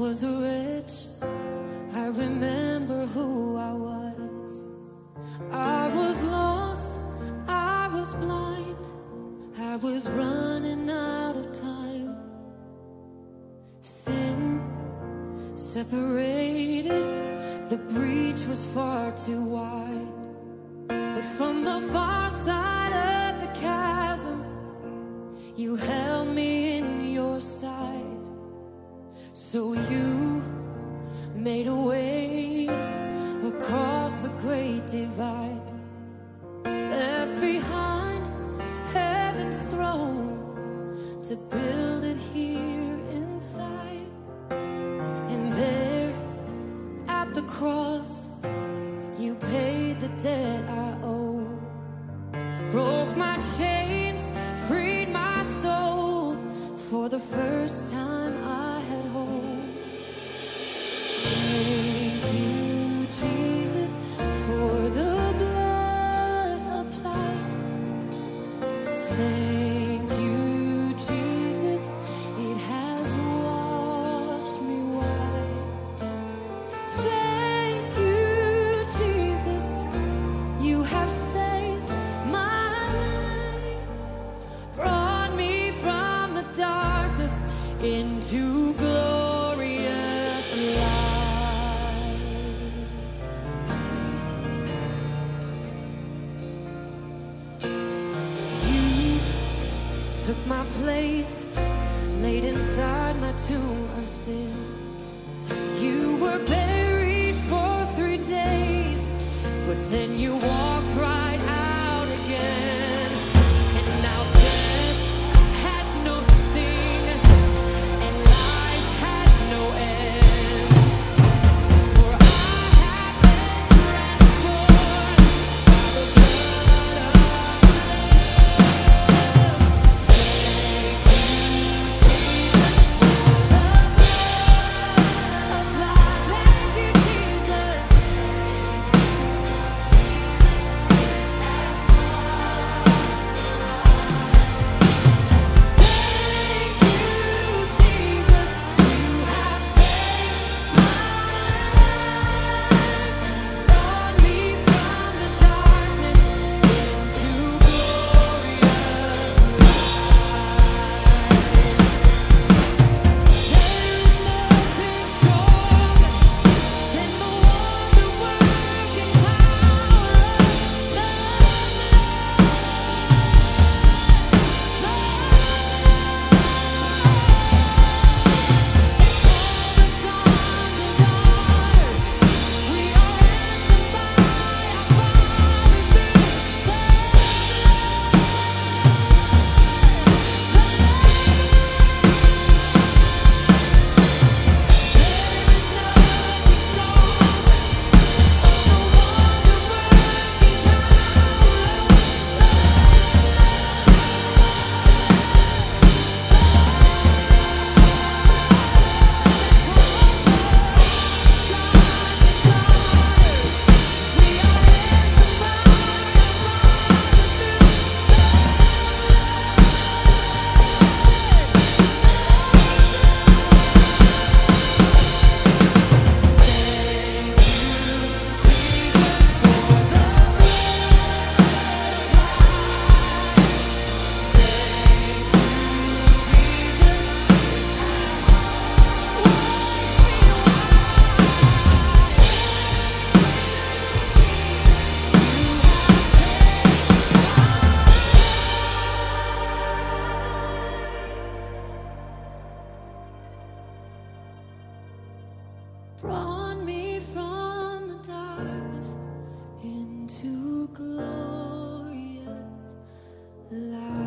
was rich, I remember who I was. I was lost, I was blind, I was running out of time. Sin separated, the breach was far too wide. But from the far side of the chasm, you held me in your sight. So you made a way across the great divide, left behind heaven's throne to build it here inside. And there at the cross, you paid the debt I owe. Broke my chains, freed my soul. For the first time, my place, laid inside my tomb of sin. You were buried for three days, but then you walked right Brought me from the darkness into glorious light.